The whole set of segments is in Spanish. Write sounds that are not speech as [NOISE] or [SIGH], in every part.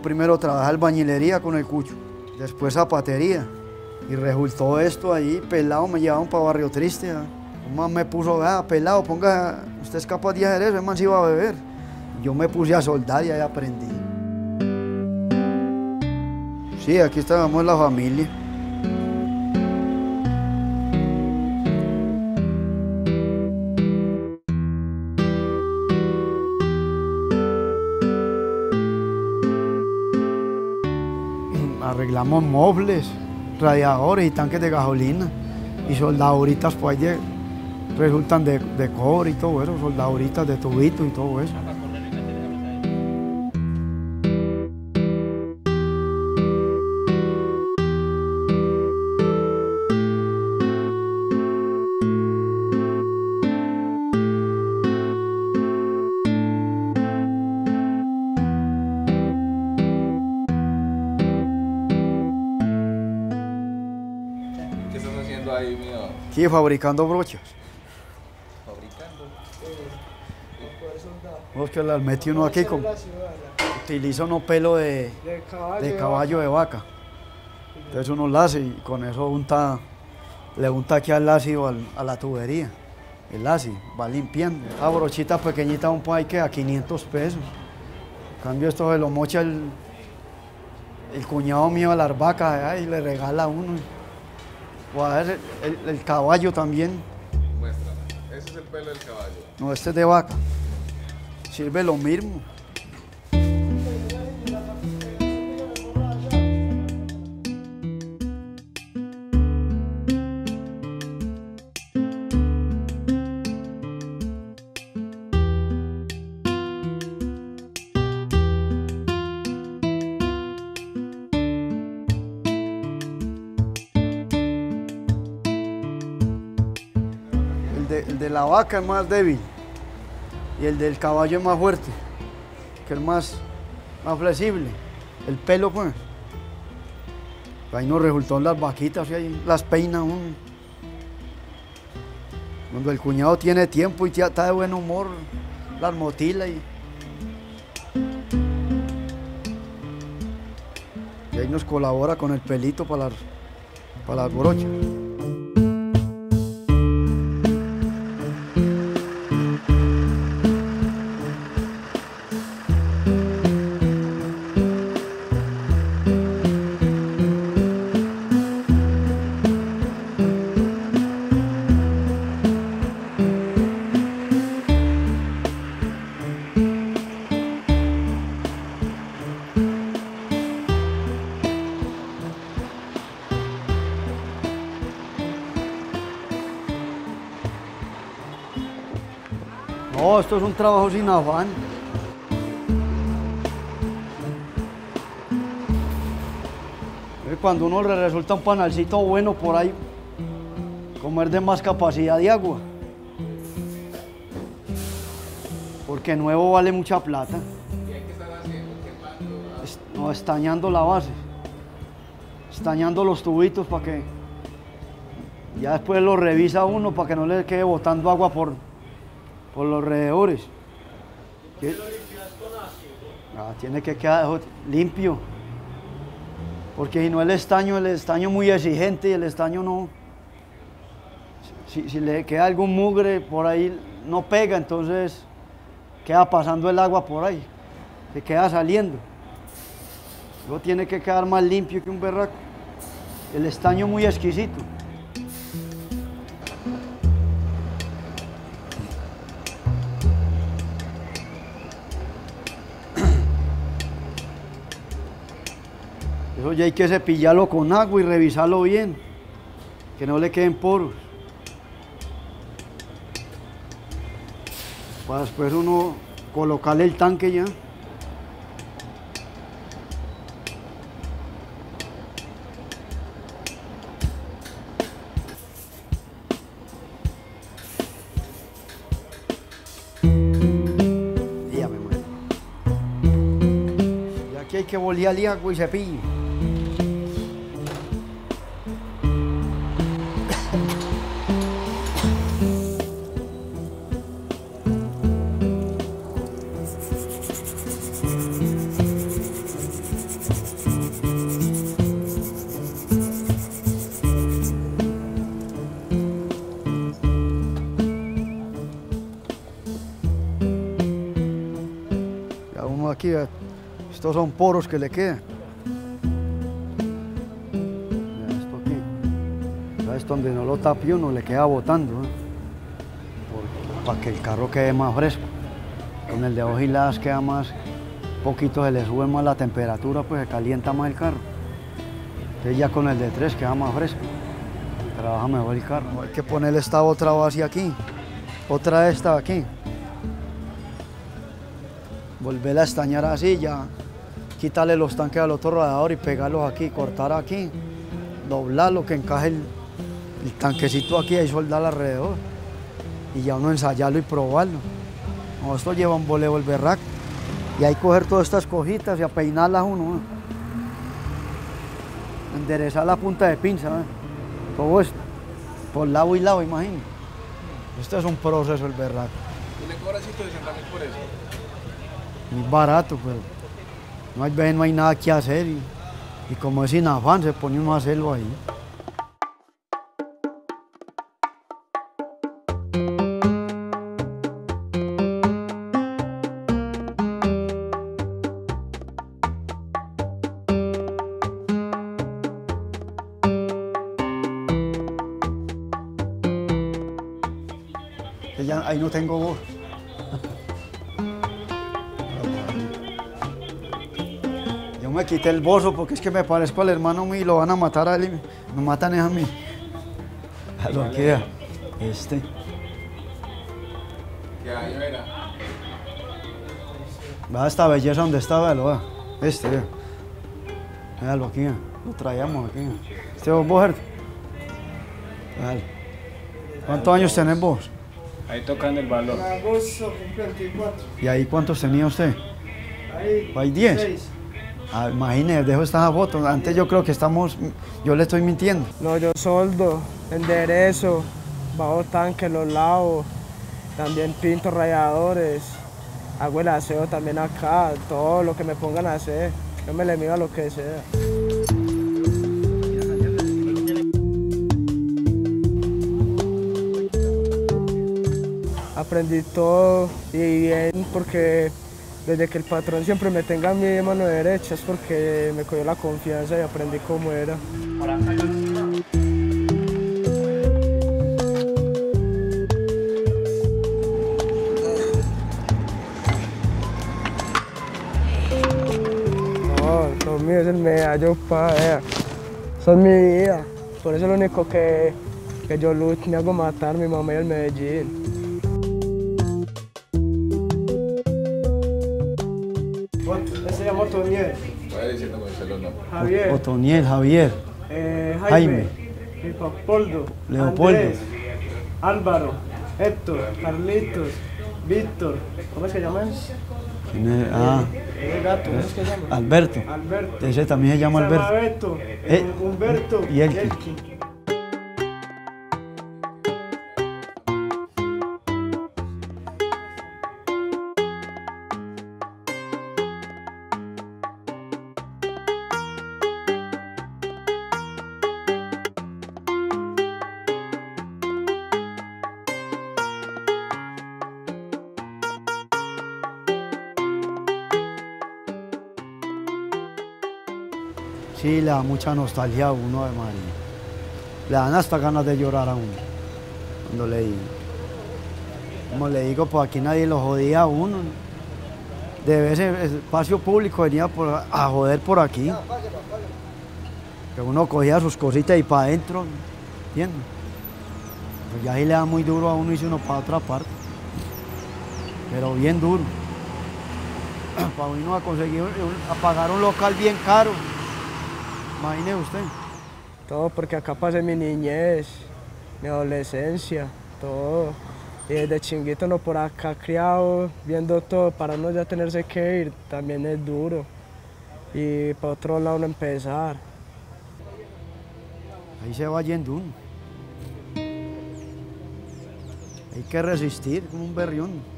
primero trabajé albañilería con el cucho, después zapatería. Y resultó esto ahí, pelado, me llevaban para Barrio Triste. ¿ah? Un man me puso, vea, pelado, ponga, usted es capaz de hacer eso, el man se iba a beber. Yo me puse a soldar y ahí aprendí. Sí, aquí estábamos la familia. Arreglamos muebles, radiadores y tanques de gasolina y soldaduritas pues ahí resultan de, de cobre y todo eso, soldaduritas de tubito y todo eso. Sí, fabricando brochas. Fabricando. Vos que las mete uno aquí con, utiliza uno pelo de, De caballo. de caballo de vaca. Entonces uno la hace y con eso unta, le unta aquí al ácido al- a la tubería. El ácido va limpiando. La brochita pequeñita un ahí que a 500 pesos. En cambio esto se lo mocha el, el cuñado mío a las vacas y le regala uno. O a ver, el, el caballo también. Muéstrame. Ese es el pelo del caballo. No, este es de vaca. Sirve lo mismo. El de, la vaca es más débil y el del caballo es más fuerte, que es más, más flexible. El pelo, pues. Ahí nos resultó las vaquitas y ahí las peina. Cuando el cuñado tiene tiempo y ya está de buen humor, las motila y. Y ahí nos colabora con el pelito para las, para las brochas. No, esto es un trabajo sin afán. Cuando uno le resulta un panalcito bueno por ahí, comer de más capacidad de agua. Porque nuevo vale mucha plata. No, estañando la base. Estañando los tubitos para que ya después lo revisa uno para que no le quede botando agua por, por los alrededores. ¿Qué? Tiene que quedar limpio. Porque si no el estaño, el estaño muy exigente y el estaño no. Si, si le queda algún mugre por ahí, no pega, entonces queda pasando el agua por ahí. Se queda saliendo. Luego tiene que quedar más limpio que un berraco. El estaño muy exquisito. Eso ya hay que cepillarlo con agua y revisarlo bien, que no le queden poros. Para después uno colocarle el tanque ya. Ya me muero. Y aquí hay que bolear el agua y cepillo. Aquí, vea. estos son poros que le quedan. Esto aquí. Vea, Esto donde no lo tape uno le queda botando. ¿eh? Para que el carro quede más fresco. Con el de hojiladas queda más, poquito se le sube más la temperatura, pues se calienta más el carro. Entonces ya con el de tres queda más fresco. Trabaja mejor el carro. Hay que ponerle esta otra base aquí. Otra esta aquí. Volverla a estañar así ya. Quitarle los tanques al otro radiador y pegarlos aquí, cortar aquí. Doblarlo que encaje el, tanquecito aquí y soldar alrededor. Y ya uno ensayarlo y probarlo. No, esto lleva un voleo el berrac. Y hay coger todas estas cojitas y a peinarlas uno. Enderezar la punta de pinza. ¿eh? Todo esto. Por lado y lado, imagínate. Esto es un proceso el berraco. ¿Y le cobra 160 mil por eso? Muy barato, pero no hay no hay nada que hacer. Y, y como es sin afán, se pone uno a hacerlo ahí. Ya- ahí no tengo voz. Me quité el bozo porque es que me parezco al hermano mío y lo van a matar a él y me, matan es a mí. A lo que era. Este. ¿Qué año era? Vea esta belleza donde estaba, véalo, vea. Este, vea. Véalo aquí, vea. lo traíamos aquí. vea. Este vos, vos. ¿Cuántos años tenés vos? Ahí tocando el balón. agosto cumple 24. ¿Y ahí cuántos tenía usted? Ahí. ¿Hay 10? Ah, imagínese, dejo esta foto. Antes yo creo que estamos, yo le estoy mintiendo. No, yo soldo, enderezo, bajo tanque, los lavo, también pinto rayadores, hago el aseo también acá, todo lo que me pongan a hacer. Yo me le mido a lo que sea. Aprendí todo y bien porque desde que el patrón siempre me tenga a mi mano derecha es porque me cogió la confianza y aprendí cómo era. No, lo mío es el medallo, pa. Eso es mi vida. Por eso es lo único que, que yo lucho, me hago matar mi mamá y el Medellín. Otoniel. Vaya diciendo. Javier. Otoniel, Javier. eh, Jaime. Jaime. Leopoldo. Leopoldo. Andrés, Álvaro. Héctor. Carlitos. Víctor. ¿Cómo es que llaman? ¿Quién es? Ah, El gato. ¿Cómo es que llaman? Alberto. Alberto. Ese también se llama Alberto. Eh, Humberto y Elkin. Sí, le da mucha nostalgia a uno de María. Le dan hasta ganas de llorar a uno. Cuando le digo. Como le digo, pues aquí nadie lo jodía a uno. De ese espacio público venía por- a joder por aquí. Que uno cogía sus cositas y para adentro. ¿Entiendes? Pues ya ahí le da muy duro a uno y si uno para otra parte. Pero bien duro. [CLEARS THROAT] para uno a conseguir, a pagar un local bien caro. Imagine usted. Todo porque acá pasé mi niñez, mi adolescencia, todo. Y desde chinguito no por acá criado, viendo todo, para no ya tenerse que ir, también es duro. Y para otro lado no empezar. Ahí se va yendo uno. Hay que resistir como un berrión.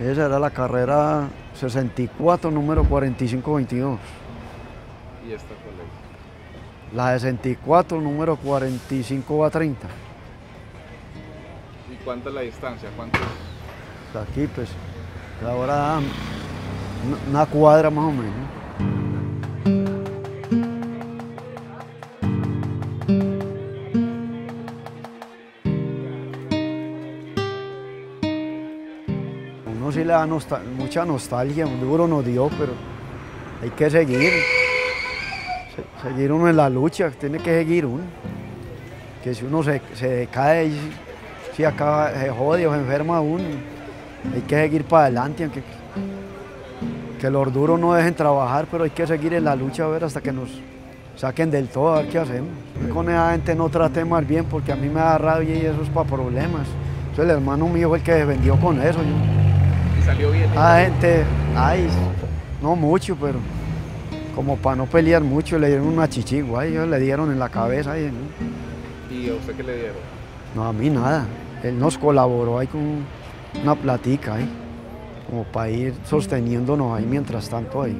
Esa era la carrera 64, número 4522. ¿Y esta cuál es? La 64, número 45 a 30. ¿Y cuánta es la distancia? ¿Cuánto es? Aquí pues, ahora una- una cuadra más o menos. Mucha nostalgia, duro nos dio, pero hay que seguir. Se- seguir uno en la lucha, tiene que seguir uno. Que si uno se, se cae y si acaba, se jode o se enferma uno, hay que seguir para adelante, aunque que los duros no dejen trabajar, pero hay que seguir en la lucha a ver hasta que nos saquen del todo, a ver qué hacemos. Con esa gente no trate más bien porque a mí me da rabia y eso es para problemas. Entonces el hermano mío fue el que vendió con eso. ¿Y salió bien? a gente, ay, no mucho, pero como para no pelear mucho, le dieron una chichigua, ellos le dieron en la cabeza. Y, ¿Y a usted qué le dieron? no, a mí nada. Él nos colaboró ahí con una platica ahí, como para ir sosteniéndonos ahí mientras tanto ahí.